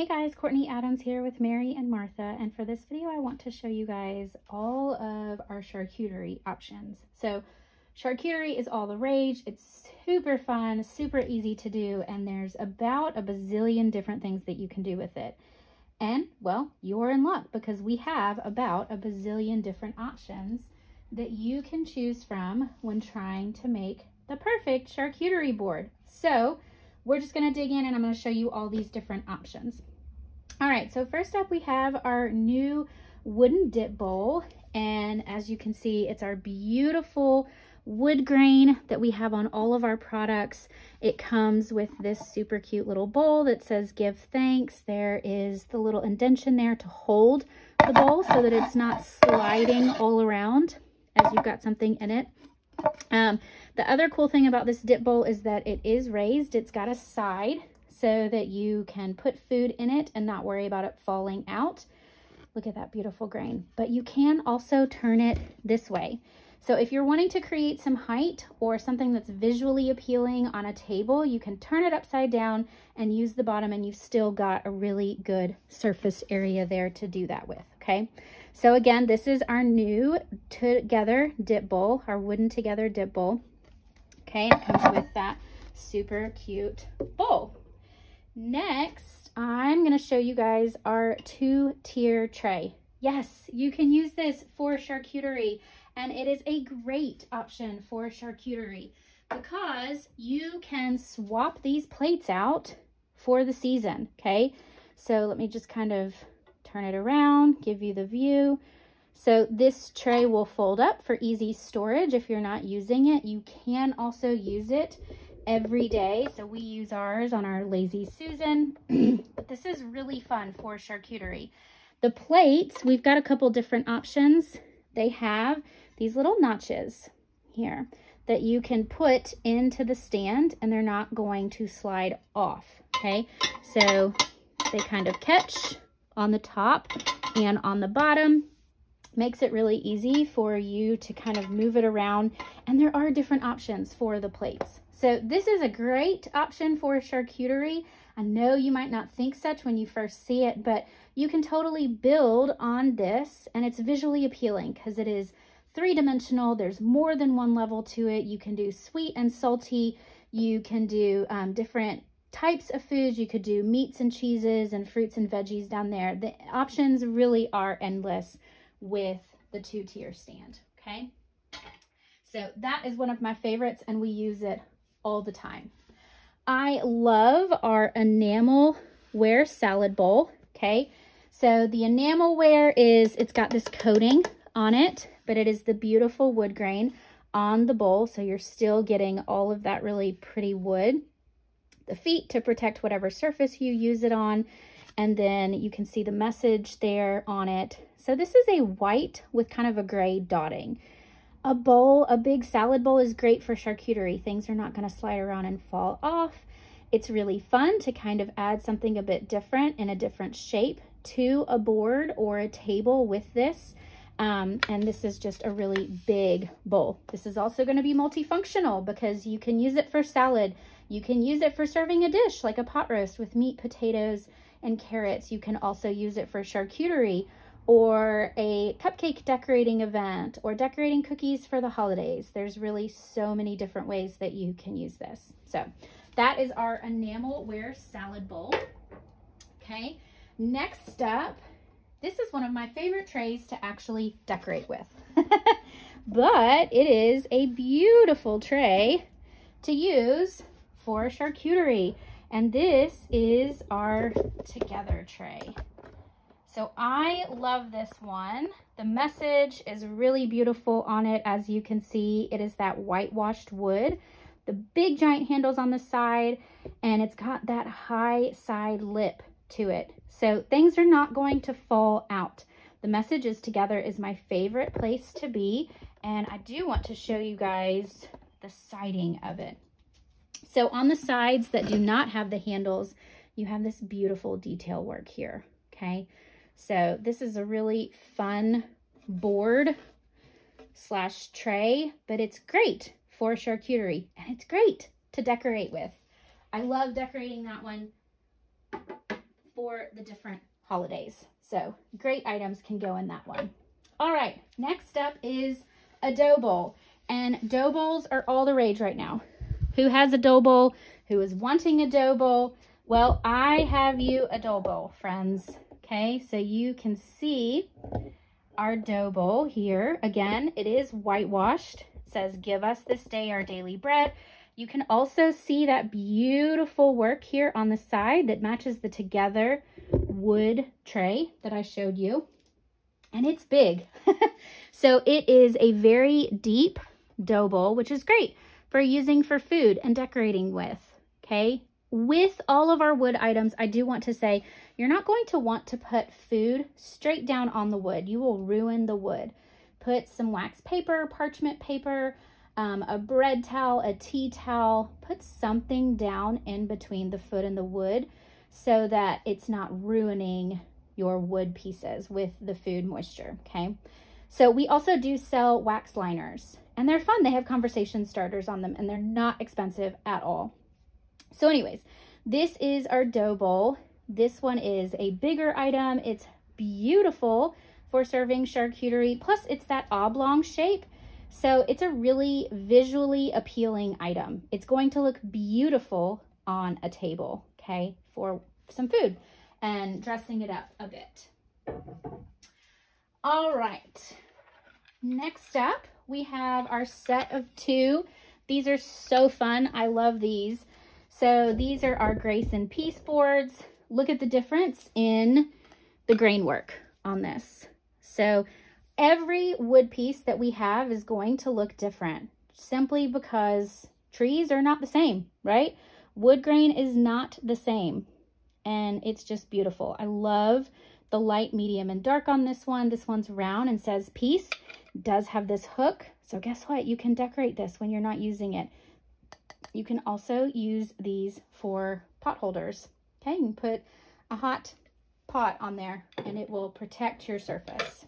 Hey guys, Courtney Adams here with Mary and Martha, and for this video I want to show you guys all of our charcuterie options. So charcuterie is all the rage, it's super fun, super easy to do, and there's about a bazillion different things that you can do with it. And, well, you're in luck because we have about a bazillion different options that you can choose from when trying to make the perfect charcuterie board. So we're just going to dig in and I'm going to show you all these different options. All right, so first up we have our new wooden dip bowl. And as you can see, it's our beautiful wood grain that we have on all of our products. It comes with this super cute little bowl that says give thanks. There is the little indention there to hold the bowl so that it's not sliding all around as you've got something in it. Um, the other cool thing about this dip bowl is that it is raised. It's got a side so that you can put food in it and not worry about it falling out. Look at that beautiful grain. But you can also turn it this way. So if you're wanting to create some height or something that's visually appealing on a table, you can turn it upside down and use the bottom and you've still got a really good surface area there to do that with, okay? So again, this is our new Together dip bowl, our wooden Together dip bowl. Okay, it comes with that super cute bowl. Next, I'm gonna show you guys our two-tier tray. Yes, you can use this for charcuterie and it is a great option for charcuterie because you can swap these plates out for the season, okay? So let me just kind of turn it around, give you the view. So this tray will fold up for easy storage if you're not using it. You can also use it every day. So we use ours on our Lazy Susan, but this is really fun for charcuterie. The plates, we've got a couple different options. They have these little notches here that you can put into the stand and they're not going to slide off, okay? So they kind of catch on the top and on the bottom. Makes it really easy for you to kind of move it around. And there are different options for the plates. So this is a great option for charcuterie. I know you might not think such when you first see it, but you can totally build on this and it's visually appealing because it is three-dimensional. There's more than one level to it. You can do sweet and salty. You can do um, different types of foods. You could do meats and cheeses and fruits and veggies down there. The options really are endless with the two-tier stand, okay? So that is one of my favorites and we use it all the time. I love our enamel ware salad bowl, okay? So the enamel ware is, it's got this coating on it but it is the beautiful wood grain on the bowl. So you're still getting all of that really pretty wood. The feet to protect whatever surface you use it on. And then you can see the message there on it. So this is a white with kind of a gray dotting. A bowl, a big salad bowl is great for charcuterie. Things are not going to slide around and fall off. It's really fun to kind of add something a bit different in a different shape to a board or a table with this. Um, and this is just a really big bowl. This is also going to be multifunctional because you can use it for salad. You can use it for serving a dish like a pot roast with meat, potatoes, and carrots. You can also use it for charcuterie or a cupcake decorating event or decorating cookies for the holidays. There's really so many different ways that you can use this. So that is our enamelware salad bowl. Okay, next up this is one of my favorite trays to actually decorate with. but it is a beautiful tray to use for charcuterie. And this is our Together tray. So I love this one. The message is really beautiful on it. As you can see, it is that whitewashed wood. The big giant handles on the side, and it's got that high side lip to it. So things are not going to fall out. The message is together is my favorite place to be. And I do want to show you guys the siding of it. So on the sides that do not have the handles, you have this beautiful detail work here, okay? So this is a really fun board slash tray, but it's great for charcuterie and it's great to decorate with. I love decorating that one for the different holidays. So great items can go in that one. All right, next up is a dough bowl. And dough bowls are all the rage right now. Who has a dough bowl? Who is wanting a dough bowl? Well, I have you a dough bowl, friends. Okay, so you can see our dough bowl here. Again, it is whitewashed. It says, give us this day our daily bread. You can also see that beautiful work here on the side that matches the together wood tray that I showed you. And it's big. so it is a very deep dough bowl, which is great for using for food and decorating with, okay? With all of our wood items, I do want to say, you're not going to want to put food straight down on the wood. You will ruin the wood. Put some wax paper, parchment paper, um, a bread towel, a tea towel, put something down in between the foot and the wood so that it's not ruining your wood pieces with the food moisture, okay? So we also do sell wax liners and they're fun. They have conversation starters on them and they're not expensive at all. So anyways, this is our dough bowl. This one is a bigger item. It's beautiful for serving charcuterie. Plus it's that oblong shape so it's a really visually appealing item. It's going to look beautiful on a table, okay, for some food and dressing it up a bit. All right, next up, we have our set of two. These are so fun. I love these. So these are our Grace and Peace boards. Look at the difference in the grain work on this. So every wood piece that we have is going to look different simply because trees are not the same, right? Wood grain is not the same and it's just beautiful. I love the light, medium, and dark on this one. This one's round and says peace. does have this hook. So guess what? You can decorate this when you're not using it. You can also use these for pot holders. Okay, you can put a hot pot on there and it will protect your surface.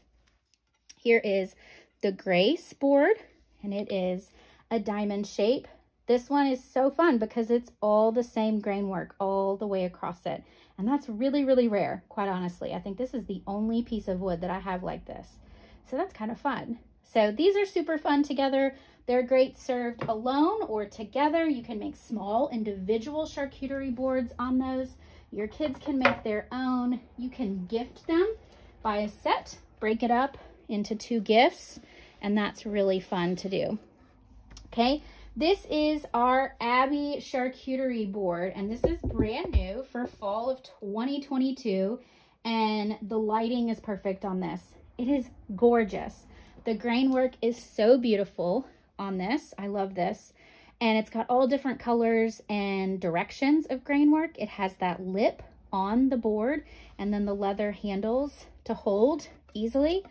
Here is the Grace board, and it is a diamond shape. This one is so fun because it's all the same grain work all the way across it. And that's really, really rare, quite honestly. I think this is the only piece of wood that I have like this. So that's kind of fun. So these are super fun together. They're great served alone or together. You can make small individual charcuterie boards on those. Your kids can make their own. You can gift them, by a set, break it up, into two gifts, and that's really fun to do. Okay, this is our Abby charcuterie board, and this is brand new for fall of 2022, and the lighting is perfect on this. It is gorgeous. The grain work is so beautiful on this. I love this. And it's got all different colors and directions of grain work. It has that lip on the board and then the leather handles to hold easily.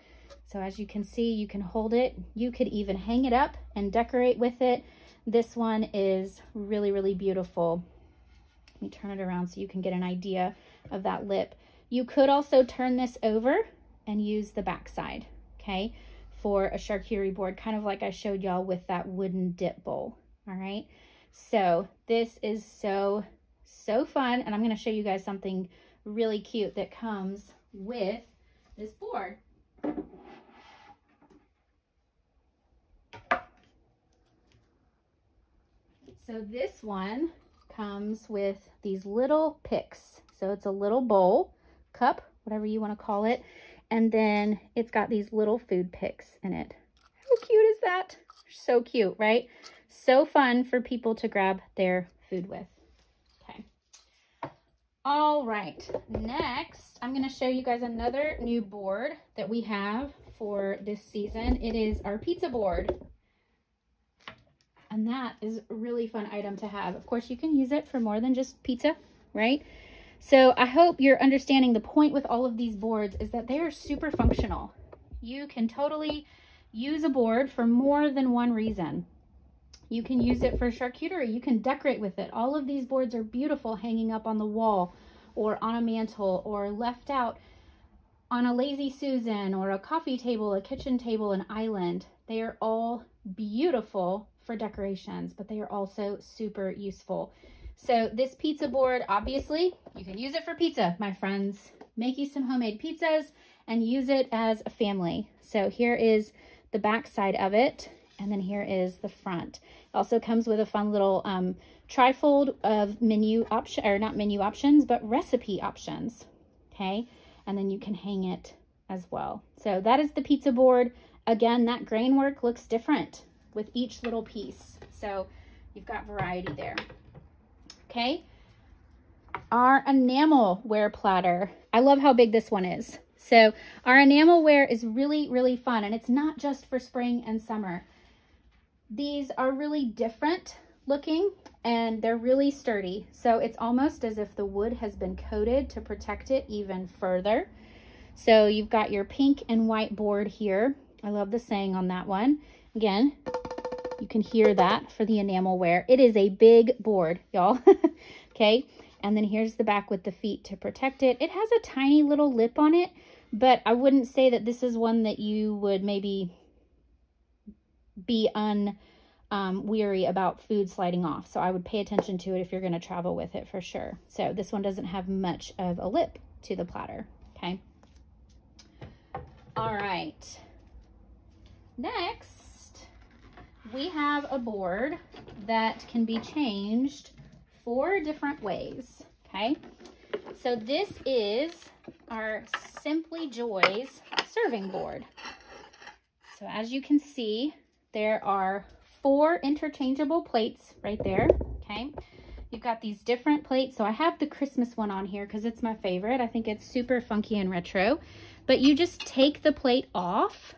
So as you can see, you can hold it. You could even hang it up and decorate with it. This one is really, really beautiful. Let me turn it around so you can get an idea of that lip. You could also turn this over and use the back side, okay, for a charcuterie board, kind of like I showed y'all with that wooden dip bowl, all right? So this is so, so fun, and I'm to show you guys something really cute that comes with this board. So this one comes with these little picks. So it's a little bowl, cup, whatever you want to call it. And then it's got these little food picks in it. How cute is that? So cute, right? So fun for people to grab their food with. Okay. All right. Next, I'm going to show you guys another new board that we have for this season. It is our pizza board. And that is a really fun item to have. Of course, you can use it for more than just pizza, right? So I hope you're understanding the point with all of these boards is that they are super functional. You can totally use a board for more than one reason. You can use it for charcuterie. You can decorate with it. All of these boards are beautiful hanging up on the wall or on a mantle or left out on a lazy Susan or a coffee table, a kitchen table, an island. They are all beautiful for decorations, but they are also super useful. So this pizza board, obviously, you can use it for pizza, my friends. Make you some homemade pizzas and use it as a family. So here is the back side of it, and then here is the front. It also comes with a fun little um, trifold of menu option, or not menu options, but recipe options, okay? And then you can hang it as well. So that is the pizza board. Again, that grain work looks different with each little piece. So you've got variety there. Okay. Our enamelware platter. I love how big this one is. So our enamelware is really, really fun. And it's not just for spring and summer. These are really different looking and they're really sturdy. So it's almost as if the wood has been coated to protect it even further. So you've got your pink and white board here. I love the saying on that one. Again, you can hear that for the enamelware. It is a big board, y'all. okay, and then here's the back with the feet to protect it. It has a tiny little lip on it, but I wouldn't say that this is one that you would maybe be un um, weary about food sliding off. So I would pay attention to it if you're going to travel with it for sure. So this one doesn't have much of a lip to the platter. Okay. All right. Next, we have a board that can be changed four different ways, okay? So this is our Simply Joys serving board. So as you can see, there are four interchangeable plates right there, okay? You've got these different plates. So I have the Christmas one on here because it's my favorite. I think it's super funky and retro. But you just take the plate off.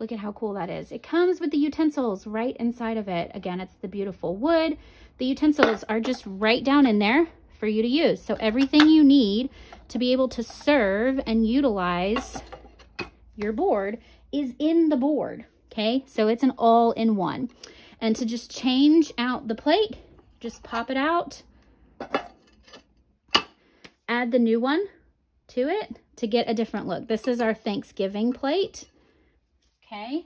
Look at how cool that is. It comes with the utensils right inside of it. Again, it's the beautiful wood. The utensils are just right down in there for you to use. So everything you need to be able to serve and utilize your board is in the board, okay? So it's an all-in-one. And to just change out the plate, just pop it out, add the new one to it to get a different look. This is our Thanksgiving plate. Okay.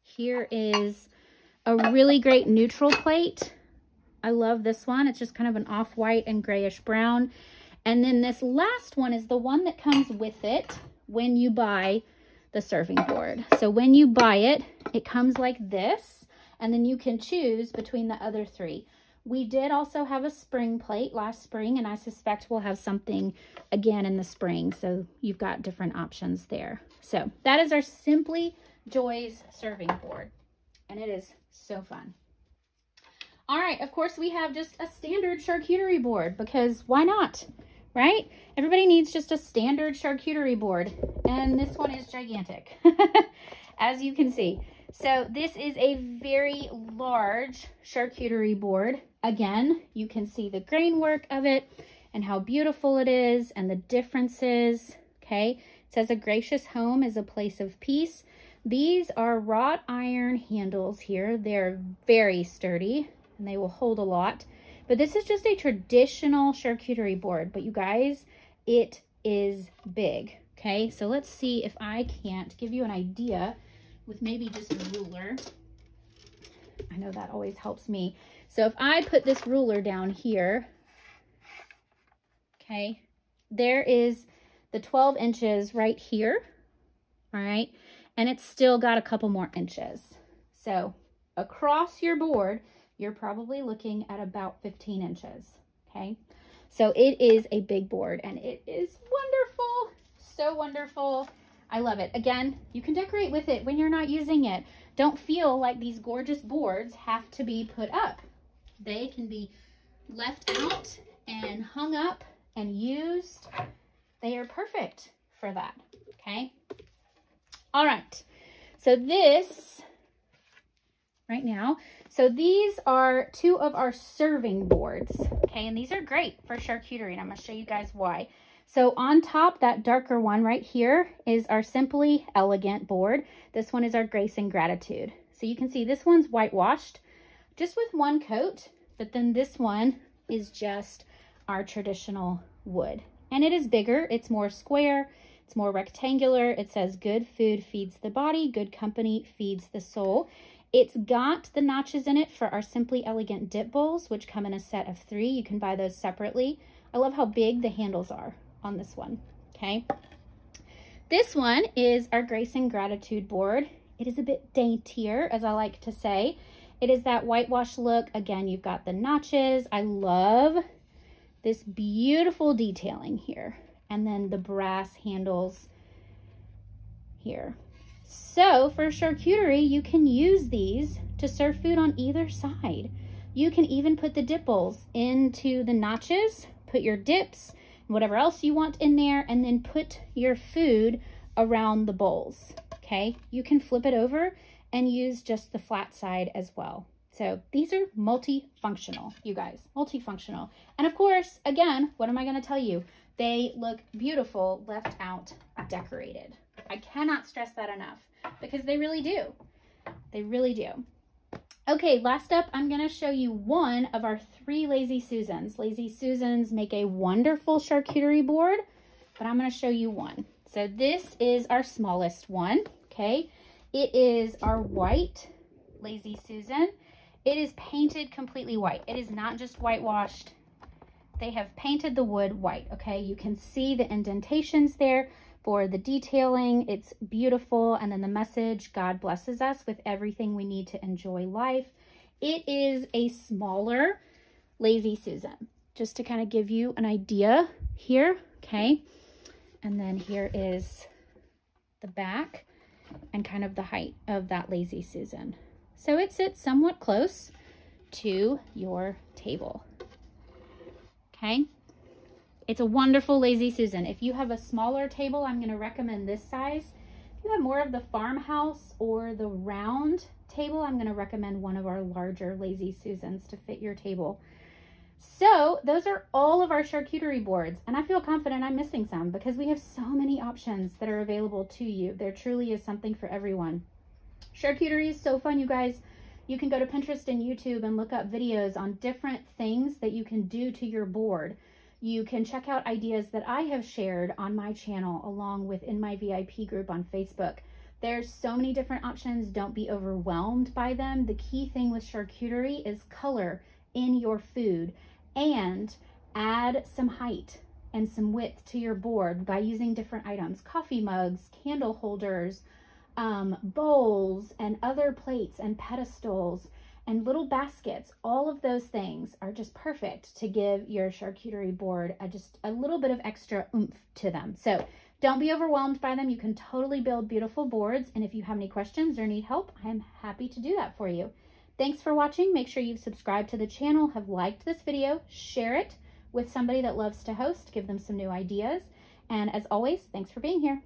Here is a really great neutral plate. I love this one. It's just kind of an off-white and grayish brown. And then this last one is the one that comes with it when you buy the serving board. So when you buy it, it comes like this, and then you can choose between the other three. We did also have a spring plate last spring, and I suspect we'll have something again in the spring. So you've got different options there. So that is our Simply Joys serving board, and it is so fun. All right, of course, we have just a standard charcuterie board because why not, right? Everybody needs just a standard charcuterie board, and this one is gigantic, as you can see. So this is a very large charcuterie board. Again, you can see the grain work of it and how beautiful it is and the differences, okay? It says a gracious home is a place of peace. These are wrought iron handles here. They're very sturdy and they will hold a lot. But this is just a traditional charcuterie board. But you guys, it is big, okay? So let's see if I can't give you an idea with maybe just a ruler. I know that always helps me. So if I put this ruler down here, okay, there is the 12 inches right here, all right, and it's still got a couple more inches. So across your board, you're probably looking at about 15 inches, okay? So it is a big board and it is wonderful, so wonderful. I love it. Again, you can decorate with it when you're not using it. Don't feel like these gorgeous boards have to be put up. They can be left out and hung up and used. They are perfect for that, okay? All right, so this, right now, so these are two of our serving boards, okay? And these are great for charcuterie, and I'm gonna show you guys why. So on top, that darker one right here is our Simply Elegant board. This one is our Grace and Gratitude. So you can see this one's whitewashed just with one coat, but then this one is just our traditional wood. And it is bigger, it's more square, it's more rectangular. It says good food feeds the body, good company feeds the soul. It's got the notches in it for our Simply Elegant dip bowls, which come in a set of three. You can buy those separately. I love how big the handles are on this one, okay? This one is our Grace and Gratitude board. It is a bit daintier, as I like to say. It is that whitewash look. Again, you've got the notches. I love this beautiful detailing here. And then the brass handles here. So for charcuterie, you can use these to serve food on either side. You can even put the dip into the notches, put your dips, whatever else you want in there, and then put your food around the bowls, okay? You can flip it over and use just the flat side as well. So these are multifunctional, you guys, multifunctional. And of course, again, what am I gonna tell you? They look beautiful left out decorated. I cannot stress that enough because they really do. They really do. Okay, last up, I'm going to show you one of our three Lazy Susans. Lazy Susans make a wonderful charcuterie board, but I'm going to show you one. So this is our smallest one, okay? It is our white Lazy Susan. It is painted completely white. It is not just whitewashed. They have painted the wood white, okay? You can see the indentations there for the detailing. It's beautiful. And then the message, God blesses us with everything we need to enjoy life. It is a smaller Lazy Susan, just to kind of give you an idea here, okay? And then here is the back and kind of the height of that Lazy Susan. So it sits somewhat close to your table, okay? It's a wonderful Lazy Susan. If you have a smaller table, I'm going to recommend this size. If you have more of the farmhouse or the round table, I'm going to recommend one of our larger Lazy Susans to fit your table. So those are all of our charcuterie boards, and I feel confident I'm missing some because we have so many options that are available to you. There truly is something for everyone. Charcuterie is so fun, you guys. You can go to Pinterest and YouTube and look up videos on different things that you can do to your board. You can check out ideas that I have shared on my channel along with in my VIP group on Facebook. There's so many different options. Don't be overwhelmed by them. The key thing with charcuterie is color in your food and add some height and some width to your board by using different items, coffee mugs, candle holders, um, bowls, and other plates and pedestals and little baskets, all of those things are just perfect to give your charcuterie board a, just a little bit of extra oomph to them. So don't be overwhelmed by them. You can totally build beautiful boards. And if you have any questions or need help, I'm happy to do that for you. Thanks for watching. Make sure you've subscribed to the channel, have liked this video, share it with somebody that loves to host, give them some new ideas. And as always, thanks for being here.